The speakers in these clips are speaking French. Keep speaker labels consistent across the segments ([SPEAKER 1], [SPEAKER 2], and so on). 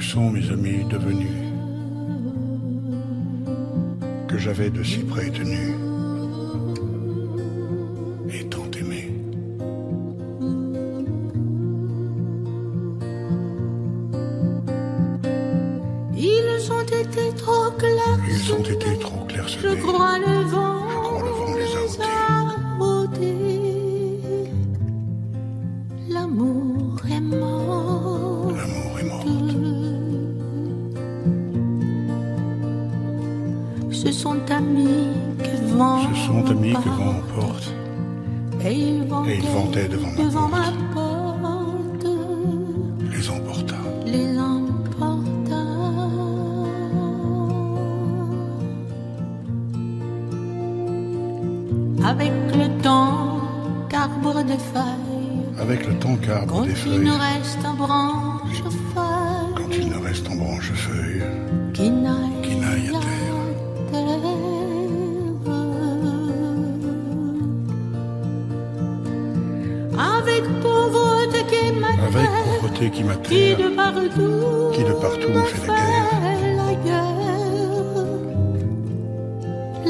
[SPEAKER 1] Que sont mes amis devenus Que j'avais de si près tenus et tant aimés.
[SPEAKER 2] Ils ont été trop clairs.
[SPEAKER 1] Ils ont été trop clairsemés.
[SPEAKER 2] Je crois le vent. Sont amis que vent
[SPEAKER 1] Ce sont amis que vent emporte.
[SPEAKER 2] Et ils vantaient,
[SPEAKER 1] Et ils vantaient devant ma
[SPEAKER 2] devant
[SPEAKER 1] porte.
[SPEAKER 2] ma porte.
[SPEAKER 1] Les emporta.
[SPEAKER 2] Les emporta. Avec le temps qu'arbre des feuilles,
[SPEAKER 1] Avec le temps qu'arbre
[SPEAKER 2] quand il
[SPEAKER 1] feuilles,
[SPEAKER 2] ne reste en branche feuille,
[SPEAKER 1] quand il ne reste en branche feuille,
[SPEAKER 2] qui avec pauvreté qui
[SPEAKER 1] qui m'atterre,
[SPEAKER 2] de partout,
[SPEAKER 1] qui de partout me fait la guerre.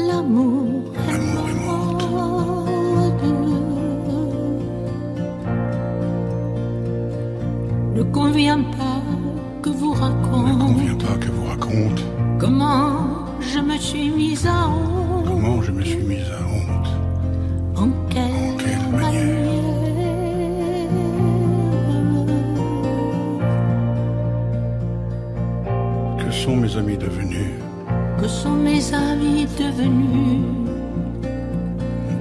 [SPEAKER 2] L'amour
[SPEAKER 1] L'amour est
[SPEAKER 2] ne convient pas que vous
[SPEAKER 1] Ne
[SPEAKER 2] raconte
[SPEAKER 1] convient pas que vous raconte.
[SPEAKER 2] Comment je me suis mise à honte,
[SPEAKER 1] comment je me suis mise à honte. Sont mes amis devenus
[SPEAKER 2] Que sont mes amis devenus?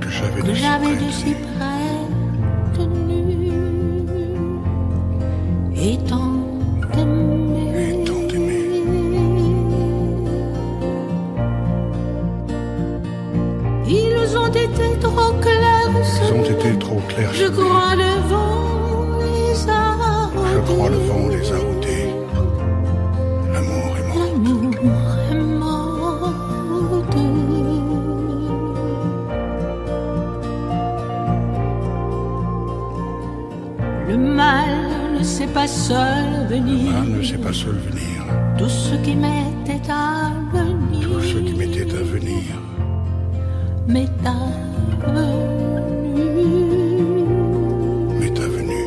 [SPEAKER 1] Que j'avais de si
[SPEAKER 2] de si
[SPEAKER 1] tenus
[SPEAKER 2] près tenus et tant
[SPEAKER 1] et.
[SPEAKER 2] Ils ont été trop clairs.
[SPEAKER 1] Ils ont été trop clairs.
[SPEAKER 2] Je crois le vent
[SPEAKER 1] Le
[SPEAKER 2] mal ne sait pas seul venir.
[SPEAKER 1] Ah, ne sait pas seul venir.
[SPEAKER 2] Tout ce qui m'était à venir.
[SPEAKER 1] Tout ce qui m'était à venir
[SPEAKER 2] m'est avenu.
[SPEAKER 1] m'est avenu.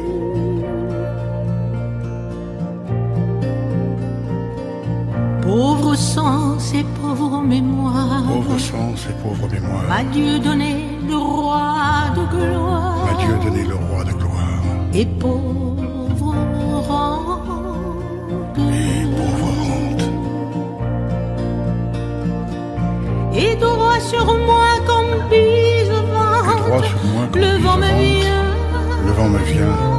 [SPEAKER 2] Pauvre sens et pauvre mémoire.
[SPEAKER 1] Pauvre sens et pauvre mémoire.
[SPEAKER 2] M'a Dieu donné le roi de gloire.
[SPEAKER 1] M'a Dieu donné le roi de gloire.
[SPEAKER 2] Et pauvre rente.
[SPEAKER 1] Et
[SPEAKER 2] droit sur moi comme bise
[SPEAKER 1] comme
[SPEAKER 2] Le vent me vient.
[SPEAKER 1] Le vent me vient.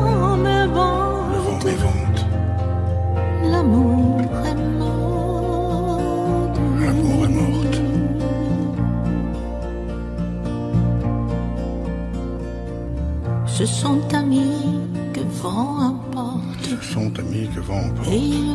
[SPEAKER 2] Ce sont amis que vent emporte.
[SPEAKER 1] Ce sont amis que vent emporte.
[SPEAKER 2] Et ils